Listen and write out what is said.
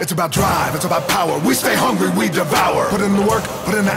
It's about drive, it's about power. We stay hungry, we devour. Put in the work, put in the